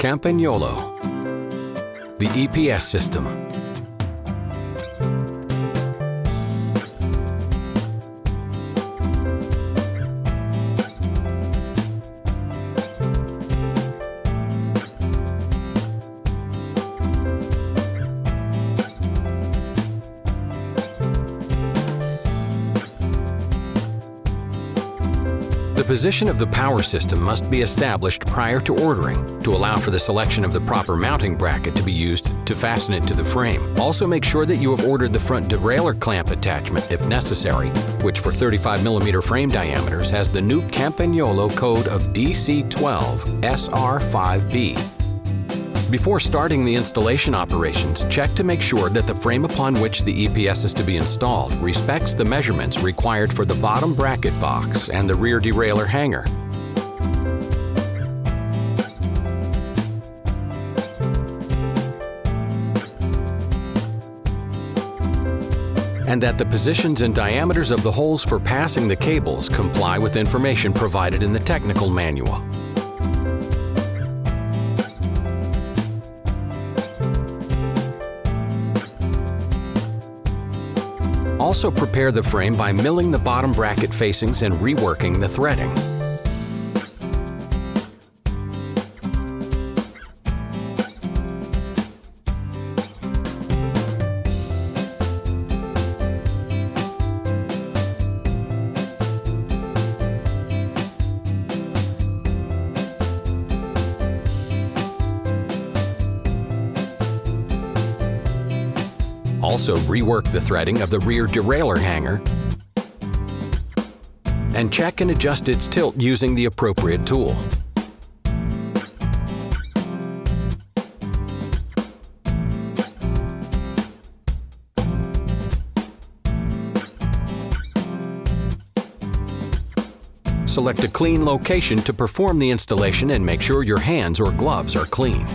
Campagnolo, the EPS system, The position of the power system must be established prior to ordering to allow for the selection of the proper mounting bracket to be used to fasten it to the frame. Also make sure that you have ordered the front derailleur clamp attachment if necessary, which for 35mm frame diameters has the new Campagnolo code of DC12 SR5B. Before starting the installation operations, check to make sure that the frame upon which the EPS is to be installed respects the measurements required for the bottom bracket box and the rear derailleur hanger. and that the positions and diameters of the holes for passing the cables comply with information provided in the technical manual. Also prepare the frame by milling the bottom bracket facings and reworking the threading. Also rework the threading of the rear derailleur hanger and check and adjust its tilt using the appropriate tool. Select a clean location to perform the installation and make sure your hands or gloves are clean.